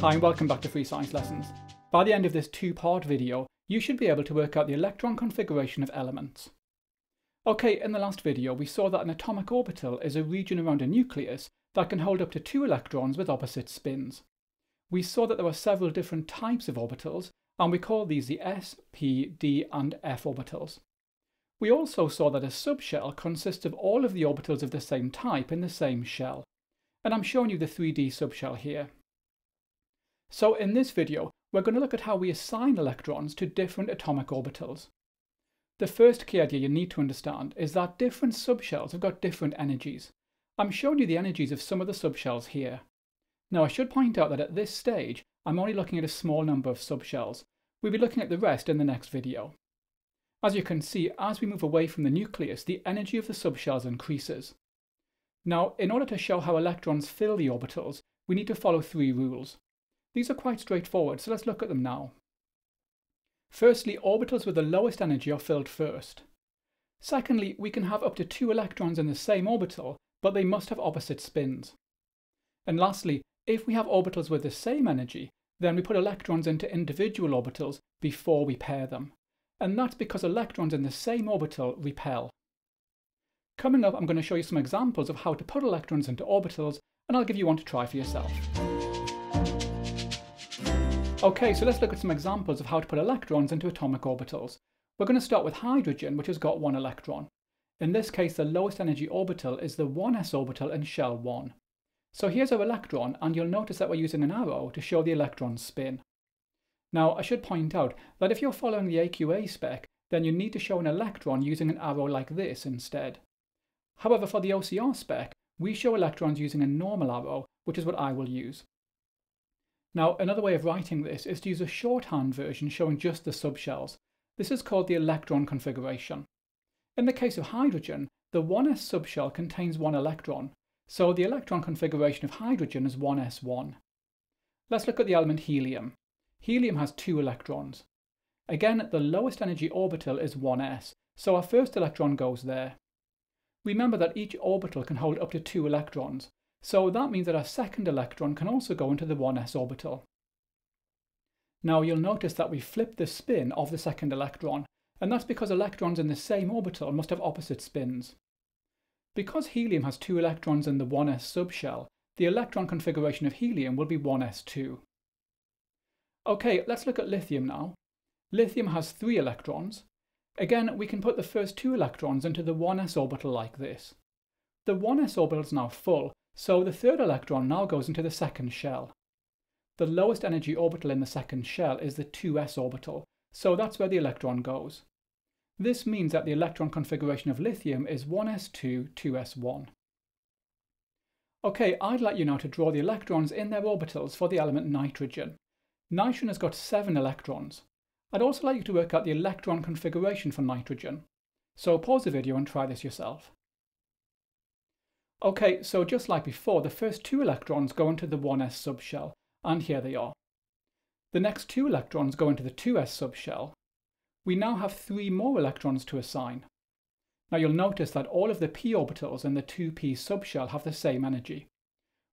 Hi and welcome back to Free Science Lessons. By the end of this two-part video, you should be able to work out the electron configuration of elements. Okay, in the last video we saw that an atomic orbital is a region around a nucleus that can hold up to two electrons with opposite spins. We saw that there were several different types of orbitals, and we call these the s, p, d and f orbitals. We also saw that a subshell consists of all of the orbitals of the same type in the same shell, and I'm showing you the 3D subshell here. So in this video, we're going to look at how we assign electrons to different atomic orbitals. The first key idea you need to understand is that different subshells have got different energies. I'm showing you the energies of some of the subshells here. Now I should point out that at this stage, I'm only looking at a small number of subshells. We'll be looking at the rest in the next video. As you can see, as we move away from the nucleus, the energy of the subshells increases. Now, in order to show how electrons fill the orbitals, we need to follow three rules. These are quite straightforward, so let's look at them now. Firstly, orbitals with the lowest energy are filled first. Secondly, we can have up to two electrons in the same orbital, but they must have opposite spins. And lastly, if we have orbitals with the same energy, then we put electrons into individual orbitals before we pair them. And that's because electrons in the same orbital repel. Coming up, I'm going to show you some examples of how to put electrons into orbitals, and I'll give you one to try for yourself. Okay, so let's look at some examples of how to put electrons into atomic orbitals. We're going to start with hydrogen, which has got one electron. In this case, the lowest energy orbital is the 1s orbital in shell 1. So here's our electron, and you'll notice that we're using an arrow to show the electron's spin. Now, I should point out that if you're following the AQA spec, then you need to show an electron using an arrow like this instead. However, for the OCR spec, we show electrons using a normal arrow, which is what I will use. Now, another way of writing this is to use a shorthand version showing just the subshells. This is called the electron configuration. In the case of hydrogen, the 1s subshell contains one electron, so the electron configuration of hydrogen is 1s1. Let's look at the element helium. Helium has two electrons. Again, the lowest energy orbital is 1s, so our first electron goes there. Remember that each orbital can hold up to two electrons, so that means that our second electron can also go into the 1s orbital. Now you'll notice that we flipped the spin of the second electron, and that's because electrons in the same orbital must have opposite spins. Because helium has two electrons in the 1s subshell, the electron configuration of helium will be 1s2. Okay, let's look at lithium now. Lithium has three electrons. Again, we can put the first two electrons into the 1s orbital like this. The 1s orbital is now full, so the third electron now goes into the second shell. The lowest energy orbital in the second shell is the 2s orbital, so that's where the electron goes. This means that the electron configuration of lithium is 1s2, 2s1. Okay, I'd like you now to draw the electrons in their orbitals for the element nitrogen. Nitrogen has got 7 electrons. I'd also like you to work out the electron configuration for nitrogen. So pause the video and try this yourself. Okay, so just like before, the first two electrons go into the 1s subshell, and here they are. The next two electrons go into the 2s subshell. We now have three more electrons to assign. Now you'll notice that all of the p orbitals in the 2p subshell have the same energy.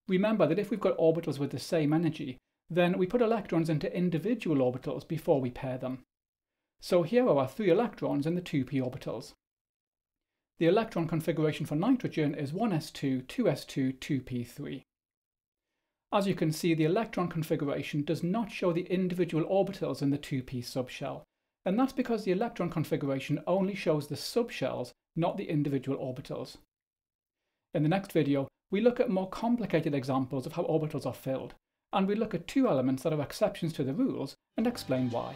Remember that if we've got orbitals with the same energy, then we put electrons into individual orbitals before we pair them. So here are our three electrons in the 2p orbitals. The electron configuration for nitrogen is 1s2, 2s2, 2p3. As you can see, the electron configuration does not show the individual orbitals in the 2p subshell, and that's because the electron configuration only shows the subshells, not the individual orbitals. In the next video, we look at more complicated examples of how orbitals are filled, and we look at two elements that are exceptions to the rules and explain why.